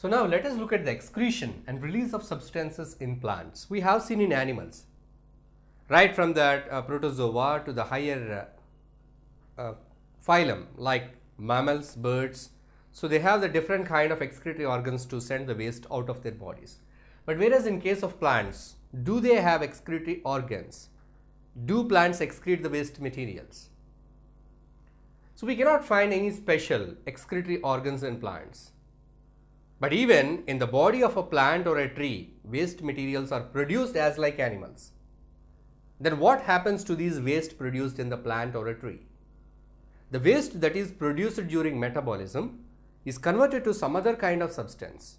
So now let us look at the excretion and release of substances in plants. We have seen in animals, right from that uh, protozoa to the higher uh, uh, phylum like mammals, birds. So they have the different kind of excretory organs to send the waste out of their bodies. But whereas in case of plants, do they have excretory organs? Do plants excrete the waste materials? So we cannot find any special excretory organs in plants. But even in the body of a plant or a tree, waste materials are produced as like animals. Then what happens to these waste produced in the plant or a tree? The waste that is produced during metabolism is converted to some other kind of substance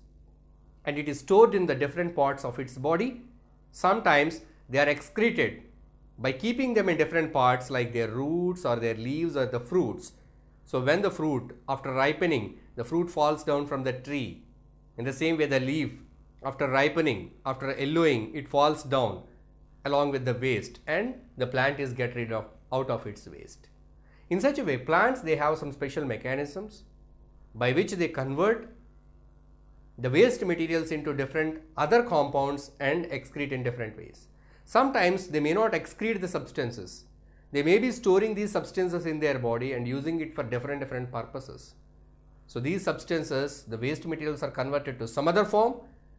and it is stored in the different parts of its body. Sometimes they are excreted by keeping them in different parts like their roots or their leaves or the fruits. So when the fruit after ripening the fruit falls down from the tree in the same way the leaf after ripening after yellowing it falls down along with the waste and the plant is get rid of out of its waste. In such a way plants they have some special mechanisms by which they convert the waste materials into different other compounds and excrete in different ways. Sometimes they may not excrete the substances. They may be storing these substances in their body and using it for different different purposes. So these substances, the waste materials are converted to some other form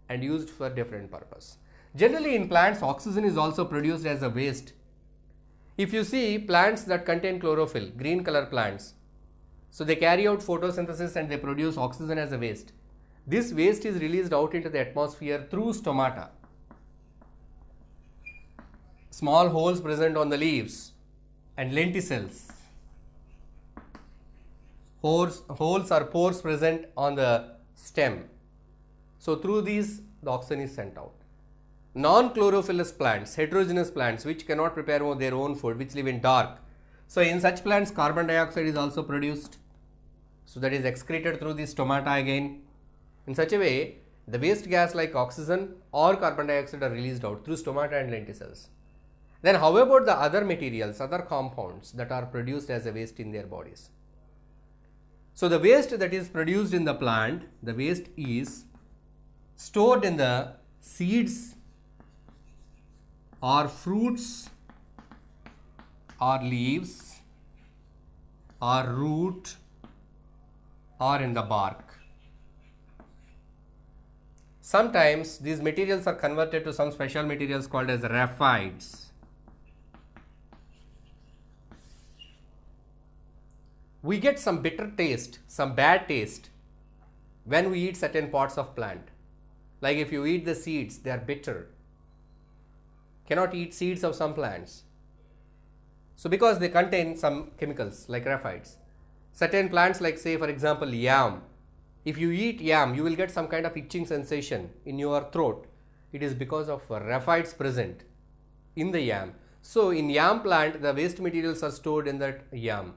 and used for different purpose. Generally in plants, oxygen is also produced as a waste. If you see plants that contain chlorophyll, green color plants, so they carry out photosynthesis and they produce oxygen as a waste. This waste is released out into the atmosphere through stomata. Small holes present on the leaves and lenticels. Holes, holes or pores present on the stem. So through these the oxygen is sent out. Non-chlorophyllous plants, heterogeneous plants which cannot prepare their own food, which live in dark. So in such plants carbon dioxide is also produced. So that is excreted through the stomata again. In such a way, the waste gas like oxygen or carbon dioxide are released out through stomata and lenticels. Then how about the other materials, other compounds that are produced as a waste in their bodies? So the waste that is produced in the plant, the waste is stored in the seeds or fruits or leaves or root or in the bark. Sometimes these materials are converted to some special materials called as raphides. We get some bitter taste, some bad taste when we eat certain parts of plant. Like if you eat the seeds, they are bitter. Cannot eat seeds of some plants. So because they contain some chemicals like raphides. Certain plants like say for example yam. If you eat yam, you will get some kind of itching sensation in your throat. It is because of raphides present in the yam. So in yam plant, the waste materials are stored in that yam.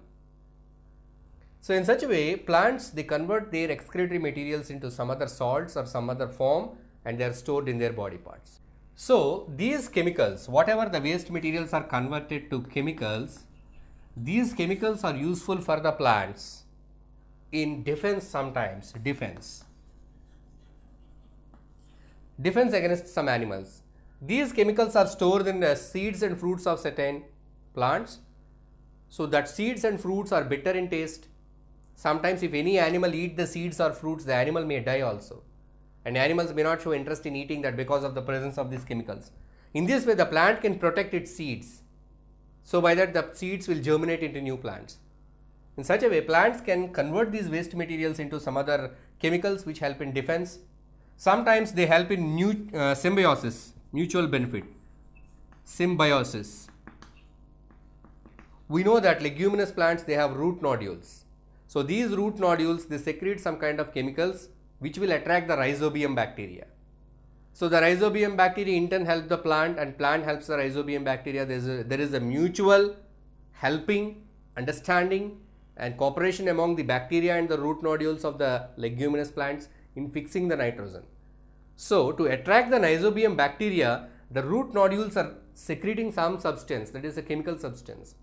So in such a way, plants they convert their excretory materials into some other salts or some other form and they are stored in their body parts. So these chemicals, whatever the waste materials are converted to chemicals, these chemicals are useful for the plants in defense sometimes, defense. Defense against some animals. These chemicals are stored in the seeds and fruits of certain plants. So that seeds and fruits are bitter in taste Sometimes if any animal eat the seeds or fruits, the animal may die also. And animals may not show interest in eating that because of the presence of these chemicals. In this way, the plant can protect its seeds. So by that, the seeds will germinate into new plants. In such a way, plants can convert these waste materials into some other chemicals which help in defense. Sometimes they help in new, uh, symbiosis, mutual benefit, symbiosis. We know that leguminous plants, they have root nodules so these root nodules, they secrete some kind of chemicals which will attract the rhizobium bacteria. So the rhizobium bacteria in turn help the plant and plant helps the rhizobium bacteria. There is a, there is a mutual helping, understanding and cooperation among the bacteria and the root nodules of the leguminous plants in fixing the nitrogen. So to attract the rhizobium bacteria, the root nodules are secreting some substance that is a chemical substance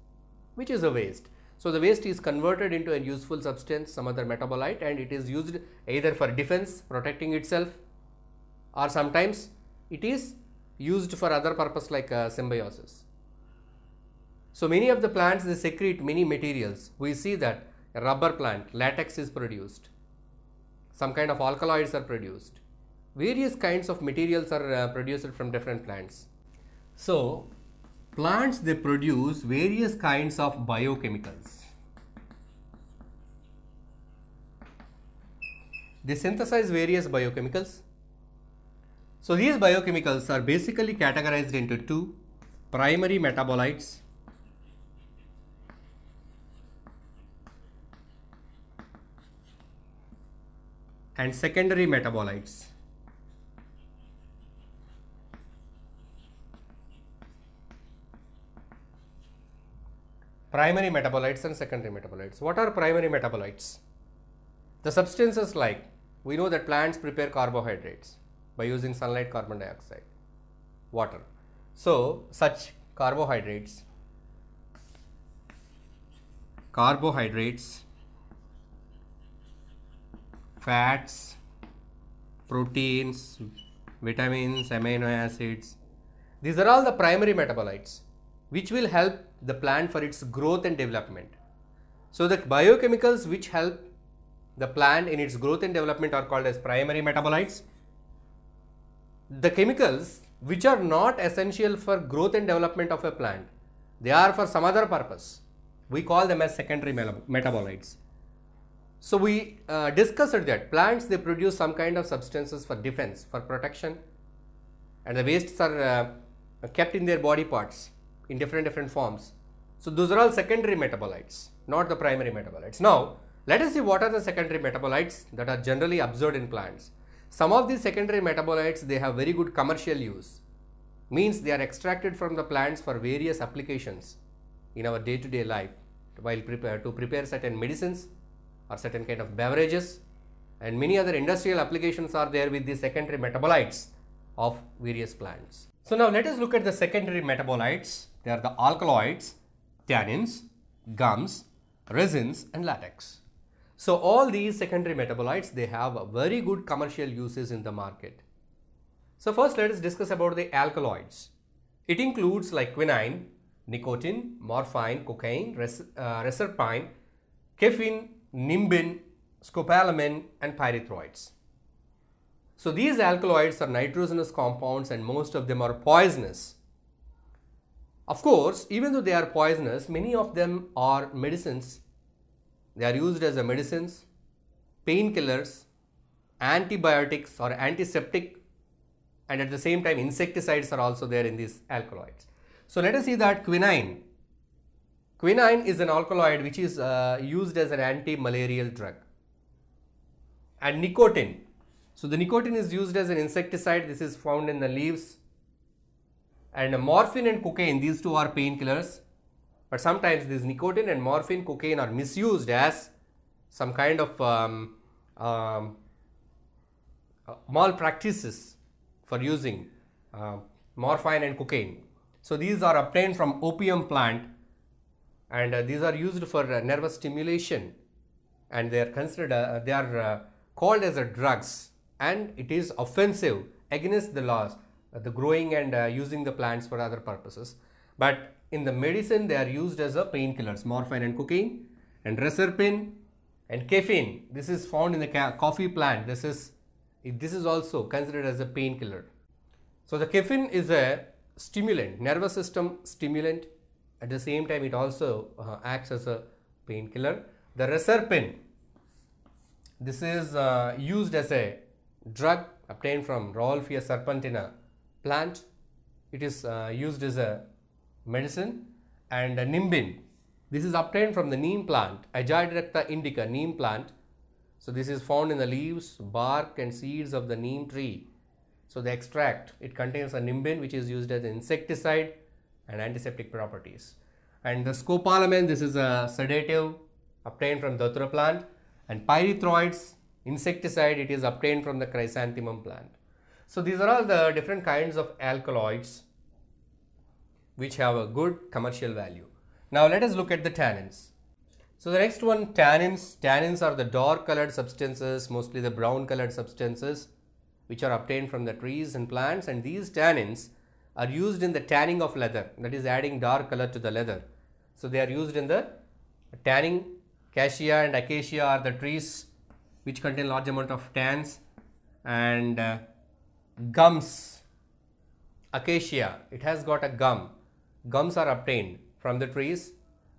which is a waste. So the waste is converted into a useful substance, some other metabolite and it is used either for defense, protecting itself or sometimes it is used for other purpose like uh, symbiosis. So many of the plants they secrete many materials. We see that a rubber plant, latex is produced, some kind of alkaloids are produced, various kinds of materials are uh, produced from different plants. So plants they produce various kinds of biochemicals. They synthesize various biochemicals. So these biochemicals are basically categorized into two primary metabolites and secondary metabolites. Primary metabolites and secondary metabolites. What are primary metabolites? The substances like, we know that plants prepare carbohydrates by using sunlight, carbon dioxide, water. So, such carbohydrates, carbohydrates, fats, proteins, vitamins, amino acids, these are all the primary metabolites which will help the plant for its growth and development. So, the biochemicals which help the plant in its growth and development are called as primary metabolites. The chemicals which are not essential for growth and development of a plant, they are for some other purpose. We call them as secondary metabolites. So we uh, discussed that plants they produce some kind of substances for defense, for protection and the wastes are uh, kept in their body parts in different different forms. So those are all secondary metabolites, not the primary metabolites. Now let us see what are the secondary metabolites that are generally observed in plants. Some of these secondary metabolites they have very good commercial use, means they are extracted from the plants for various applications in our day-to-day -day life while prepare to prepare certain medicines or certain kind of beverages and many other industrial applications are there with the secondary metabolites of various plants. So now let us look at the secondary metabolites. They are the alkaloids, tannins, gums, resins and latex. So all these secondary metabolites, they have very good commercial uses in the market. So first let us discuss about the alkaloids. It includes like quinine, nicotine, morphine, cocaine, res, uh, reserpine, caffeine, nimbin, scopolamine and pyrethroids. So these alkaloids are nitrogenous compounds and most of them are poisonous. Of course, even though they are poisonous, many of them are medicines. They are used as a medicines, painkillers, antibiotics or antiseptic and at the same time insecticides are also there in these alkaloids. So let us see that quinine Quinine is an alkaloid which is uh, used as an anti-malarial drug. And nicotine. So the nicotine is used as an insecticide. This is found in the leaves. And morphine and cocaine, these two are painkillers. But sometimes this nicotine and morphine, cocaine are misused as some kind of um, um, uh, malpractices for using uh, morphine and cocaine. So these are obtained from opium plant and uh, these are used for uh, nervous stimulation and they are considered uh, they are uh, called as a drugs and it is offensive against the laws the growing and uh, using the plants for other purposes. But in the medicine they are used as a painkillers morphine and cocaine and reserpine and caffeine. This is found in the coffee plant. This is this is also considered as a painkiller. So the caffeine is a stimulant nervous system stimulant. At the same time, it also uh, acts as a painkiller. The reserpine, this is uh, used as a drug obtained from Rauwolfia serpentina plant. It is uh, used as a medicine and a nimbin. This is obtained from the neem plant, Azadirachta indica neem plant. So this is found in the leaves, bark and seeds of the neem tree. So the extract, it contains a nimbin which is used as insecticide and antiseptic properties. And the scopolamine, this is a sedative obtained from datura plant and pyrethroids, insecticide, it is obtained from the chrysanthemum plant. So these are all the different kinds of alkaloids which have a good commercial value. Now let us look at the tannins. So the next one tannins. Tannins are the dark colored substances, mostly the brown colored substances which are obtained from the trees and plants and these tannins are used in the tanning of leather that is adding dark color to the leather. So they are used in the tanning. Cassia and acacia are the trees which contain large amount of tans and uh, gums. Acacia, it has got a gum. Gums are obtained from the trees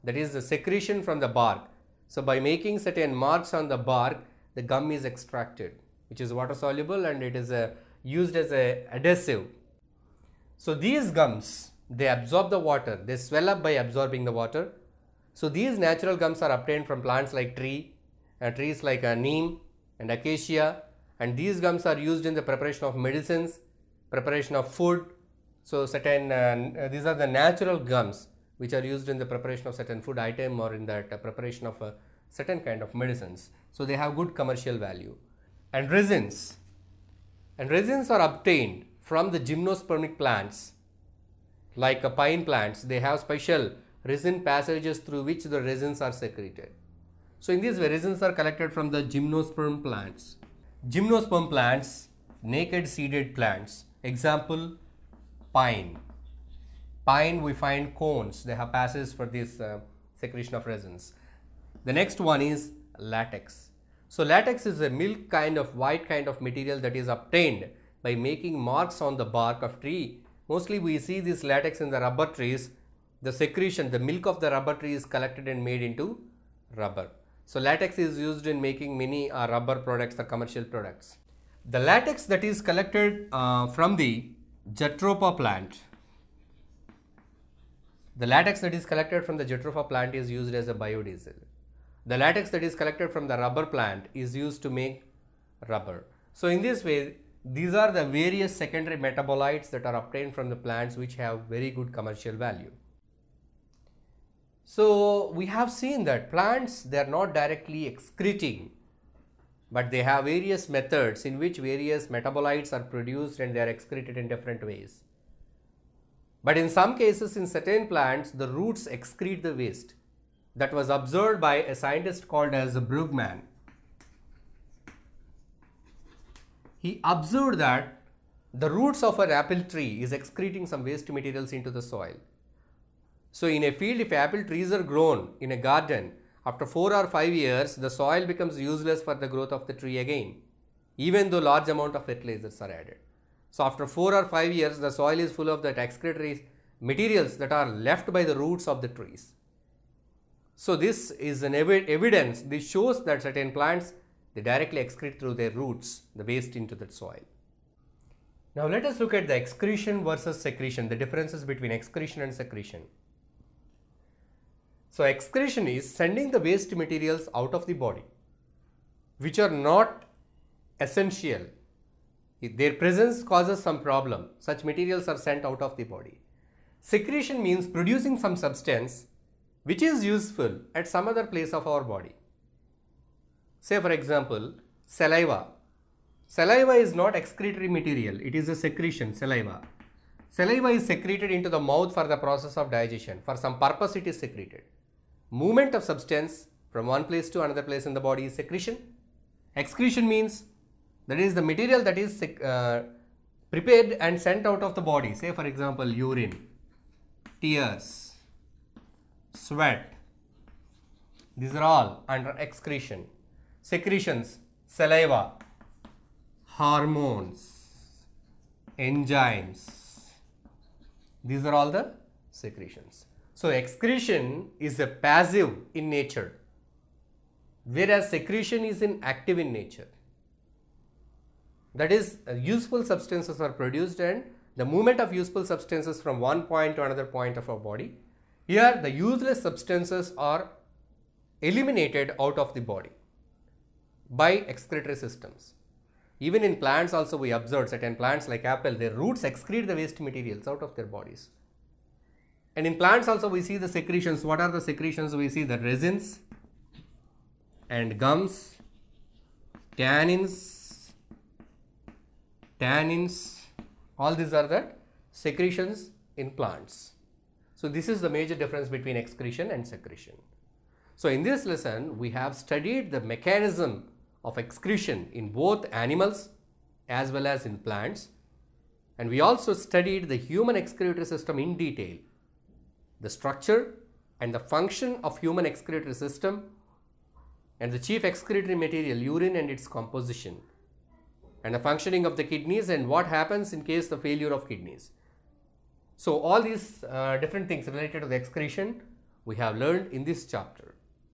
that is the secretion from the bark. So by making certain marks on the bark, the gum is extracted which is water soluble and it is a, uh, used as a adhesive. So these gums, they absorb the water, they swell up by absorbing the water. So these natural gums are obtained from plants like tree, uh, trees like uh, neem and acacia and these gums are used in the preparation of medicines, preparation of food. So certain, uh, these are the natural gums which are used in the preparation of certain food item or in that uh, preparation of a certain kind of medicines. So they have good commercial value and resins. And resins are obtained from the gymnospermic plants like pine plants. They have special resin passages through which the resins are secreted. So in this way resins are collected from the gymnosperm plants. Gymnosperm plants, naked seeded plants. Example, pine. Pine we find cones, they have passes for this uh, secretion of resins. The next one is latex. So latex is a milk kind of white kind of material that is obtained by making marks on the bark of tree. Mostly we see this latex in the rubber trees. The secretion, the milk of the rubber tree is collected and made into rubber. So latex is used in making many uh, rubber products or commercial products. The latex that is collected uh, from the Jatropha plant. The latex that is collected from the Jatropha plant is used as a biodiesel. The latex that is collected from the rubber plant is used to make rubber. So in this way, these are the various secondary metabolites that are obtained from the plants which have very good commercial value. So we have seen that plants, they are not directly excreting, but they have various methods in which various metabolites are produced and they are excreted in different ways. But in some cases, in certain plants, the roots excrete the waste that was observed by a scientist called as Brugman. He observed that the roots of an apple tree is excreting some waste materials into the soil. So in a field, if apple trees are grown in a garden, after 4 or 5 years, the soil becomes useless for the growth of the tree again, even though large amount of fertilizers are added. So after 4 or 5 years, the soil is full of that excretory materials that are left by the roots of the trees. So this is an ev evidence, this shows that certain plants, they directly excrete through their roots the waste into the soil. Now let us look at the excretion versus secretion, the differences between excretion and secretion. So excretion is sending the waste materials out of the body, which are not essential. If their presence causes some problem, such materials are sent out of the body. Secretion means producing some substance which is useful at some other place of our body. Say for example, saliva. Saliva is not excretory material, it is a secretion, saliva. Saliva is secreted into the mouth for the process of digestion. For some purpose it is secreted. Movement of substance from one place to another place in the body is secretion. Excretion means that is the material that is uh, prepared and sent out of the body. Say for example, urine, tears, sweat. These are all under excretion. Secretions, saliva, hormones, enzymes. These are all the secretions. So excretion is a passive in nature, whereas secretion is an active in nature. That is, uh, useful substances are produced and the movement of useful substances from one point to another point of our body here the useless substances are eliminated out of the body by excretory systems. Even in plants also we observed certain plants like apple, their roots excrete the waste materials out of their bodies. And in plants also we see the secretions. What are the secretions? We see the resins and gums, tannins, tannins, all these are the secretions in plants. So this is the major difference between excretion and secretion. So, in this lesson, we have studied the mechanism of excretion in both animals as well as in plants. And we also studied the human excretory system in detail, the structure and the function of human excretory system and the chief excretory material urine and its composition and the functioning of the kidneys and what happens in case the failure of kidneys. So, all these uh, different things related to the excretion we have learned in this chapter.